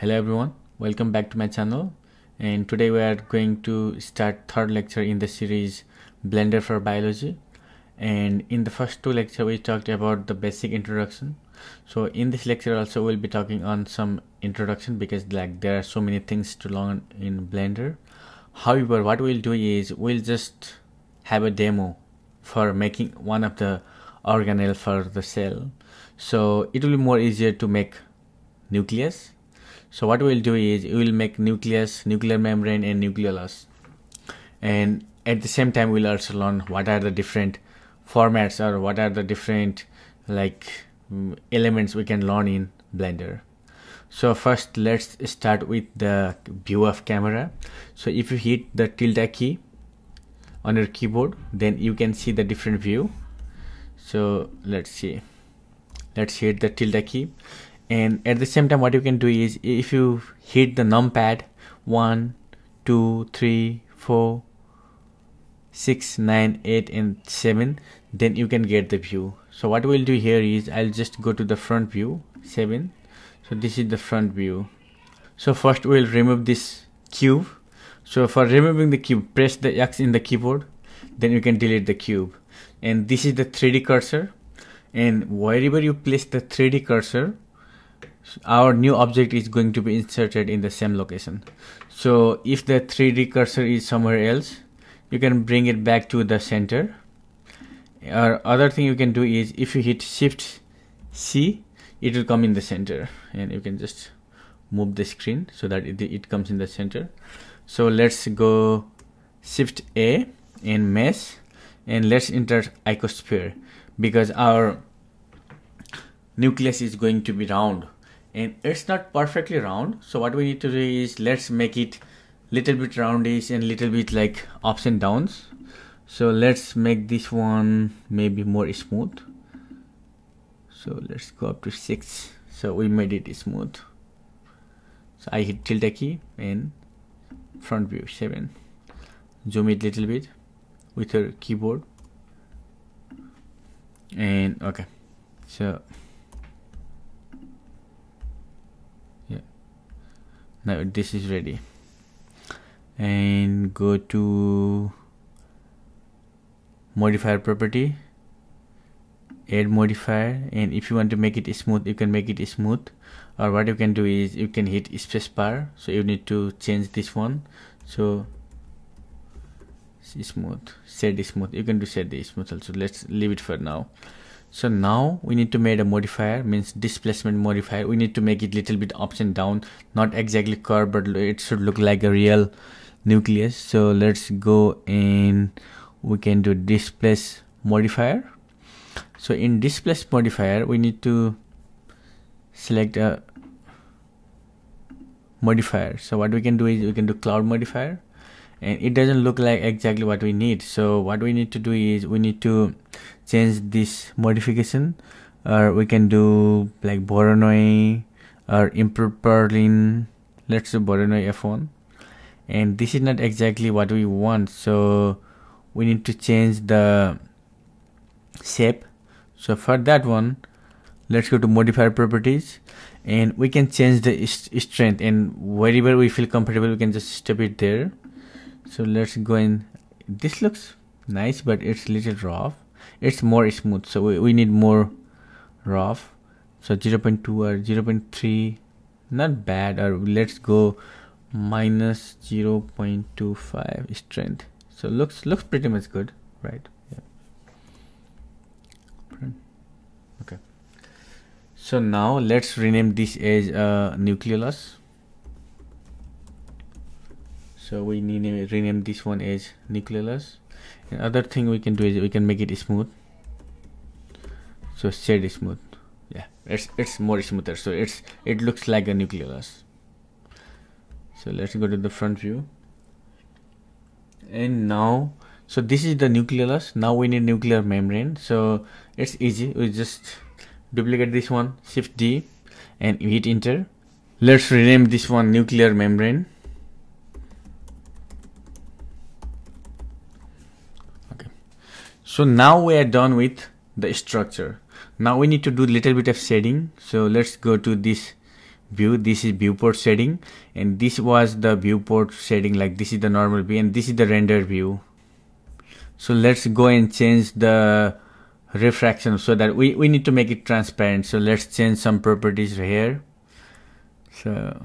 hello everyone. Welcome back to my channel. And today we are going to start third lecture in the series blender for biology. And in the first two lecture we talked about the basic introduction. So in this lecture also we'll be talking on some introduction because like there are so many things to learn in blender. However what we'll do is we'll just have a demo for making one of the organelle for the cell. So it will be more easier to make nucleus so what we'll do is we will make nucleus nuclear membrane and nucleolus. And at the same time we'll also learn what are the different formats or what are the different like mm, elements we can learn in blender. So first let's start with the view of camera. So if you hit the tilde key on your keyboard then you can see the different view. So let's see. Let's hit the tilde key and at the same time what you can do is if you hit the numpad 1 2 3 4 6 9 8 and 7 then you can get the view. So what we'll do here is i'll just go to the front view 7 so this is the front view. So first we'll remove this cube. So for removing the cube press the x in the keyboard then you can delete the cube. And this is the 3d cursor. And wherever you place the 3d cursor our new object is going to be inserted in the same location. So if the 3d cursor is somewhere else you can bring it back to the center. Or other thing you can do is if you hit shift C it will come in the center. And you can just move the screen so that it, it comes in the center. So let's go shift A and mesh and let's enter icosphere. Because our nucleus is going to be round and it's not perfectly round so what we need to do is let's make it little bit roundish and little bit like ups and downs. So let's make this one maybe more smooth. So let's go up to 6 so we made it smooth. So I hit tilde key and front view 7 zoom it little bit with your keyboard. And okay. So now this is ready. And go to modifier property. Add modifier and if you want to make it smooth you can make it smooth. Or what you can do is you can hit spacebar so you need to change this one. So smooth. Set smooth. You can do set the smooth also. Let's leave it for now so now we need to make a modifier means displacement modifier. We need to make it little bit ups and down not exactly curve but it should look like a real nucleus. So let's go and we can do displace modifier. So in displace modifier we need to select a modifier. So what we can do is we can do cloud modifier and it doesn't look like exactly what we need. So what we need to do is we need to change this modification. Or we can do like Voronoi or improve let's do Voronoi F1 and this is not exactly what we want. So we need to change the shape. So for that one let's go to modifier properties. And we can change the strength. And wherever we feel comfortable we can just step it there so let's go in. This looks nice but it's little rough. It's more smooth so we, we need more rough. So 0 0.2 or 0 0.3 not bad. Or let's go minus 0 0.25 strength. So looks looks pretty much good right? Okay. So now let's rename this as uh, nucleolus so we need to rename this one as nucleolus Another thing we can do is we can make it smooth. So shade smooth. Yeah it's it's more smoother. So it's it looks like a nucleolus so let's go to the front view. And now so this is the nucleolus now we need nuclear membrane. So it's easy. We just duplicate this one shift d and hit enter. Let's rename this one nuclear membrane so now we are done with the structure. Now we need to do a little bit of shading. So let's go to this view. This is viewport shading. And this was the viewport shading like this is the normal view and this is the render view. So let's go and change the refraction so that we, we need to make it transparent. So let's change some properties here. So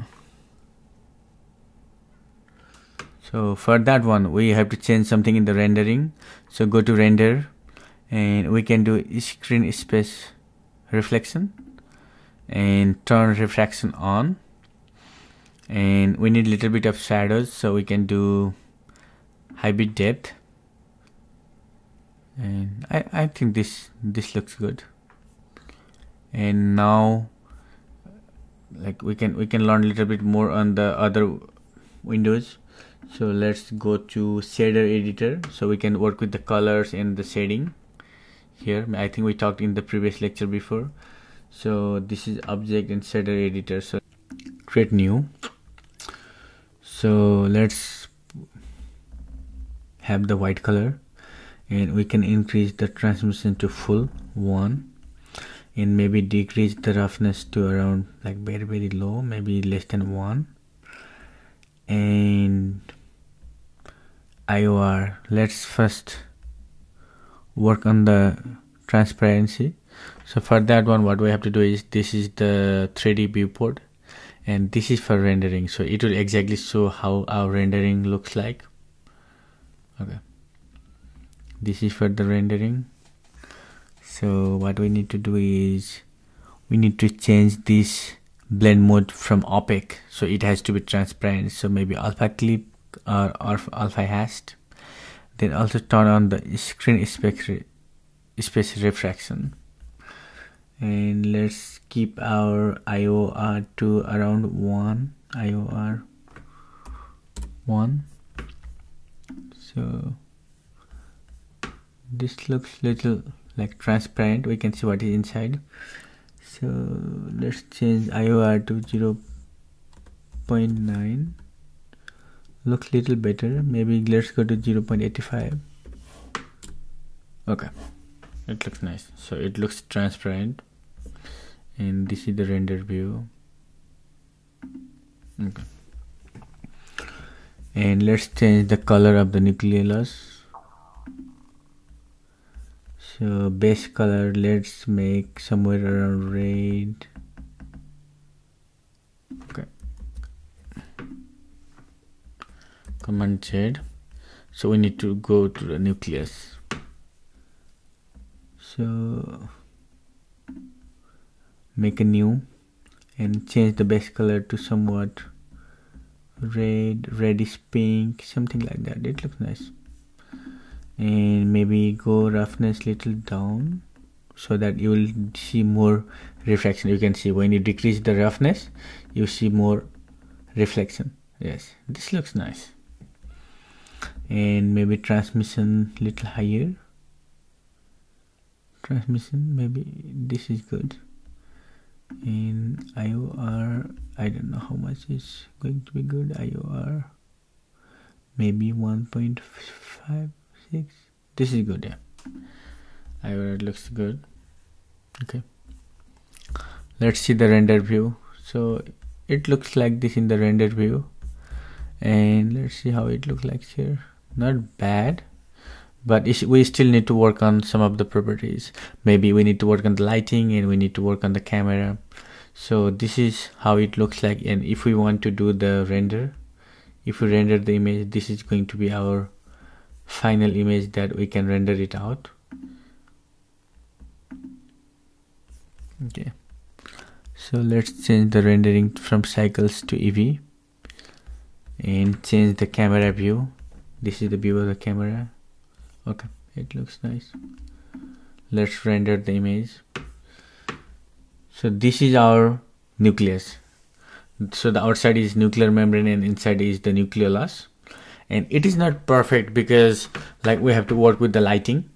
so for that one we have to change something in the rendering. So go to render and we can do screen space reflection and turn refraction on. And we need a little bit of shadows so we can do bit depth. And I, I think this this looks good. And now like we can we can learn a little bit more on the other windows so let's go to shader editor. So we can work with the colors and the shading. Here I think we talked in the previous lecture before. So this is object and shader editor. So create new. So let's have the white color. And we can increase the transmission to full one. And maybe decrease the roughness to around like very very low. Maybe less than one. And IOR let's first work on the transparency. So for that one what we have to do is this is the 3d viewport and this is for rendering. So it will exactly show how our rendering looks like. Okay. This is for the rendering. So what we need to do is we need to change this blend mode from opaque. So it has to be transparent. So maybe alpha clip or, alpha hashed then also turn on the screen space refraction. And let's keep our IOR to around 1 IOR 1 so this looks little like transparent. We can see what is inside. So let's change IOR to 0 0.9 looks little better. Maybe let's go to 0 0.85 okay. It looks nice. So it looks transparent. And this is the render view. Okay. And let's change the color of the nucleolus so base color let's make somewhere around red okay command Z. So we need to go to the nucleus. So make a new and change the base color to somewhat red reddish pink something like that. It looks nice. And maybe go roughness little down so that you will see more reflection. You can see when you decrease the roughness you see more reflection. Yes this looks nice and maybe transmission little higher. Transmission maybe this is good. In IOR I don't know how much is going to be good. IOR maybe 1.56 this is good yeah. IOR looks good. Okay. Let's see the render view. So it looks like this in the render view. And let's see how it looks like here not bad but we still need to work on some of the properties. Maybe we need to work on the lighting and we need to work on the camera. So this is how it looks like. And if we want to do the render if we render the image this is going to be our final image that we can render it out. Okay. So let's change the rendering from cycles to Eevee and change the camera view this is the view of the camera. Okay it looks nice. Let's render the image. So this is our nucleus. So the outside is nuclear membrane and inside is the nucleolus. And it is not perfect because like we have to work with the lighting.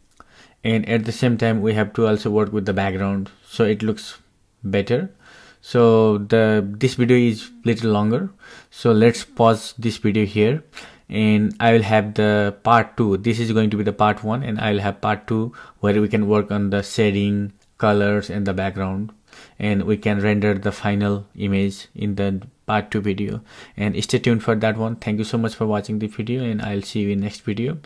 And at the same time we have to also work with the background. So it looks better. So the this video is a little longer. So let's pause this video here and I will have the part 2 this is going to be the part 1 and I will have part 2 where we can work on the shading colors and the background. And we can render the final image in the part 2 video. And stay tuned for that one. Thank you so much for watching the video and i'll see you in next video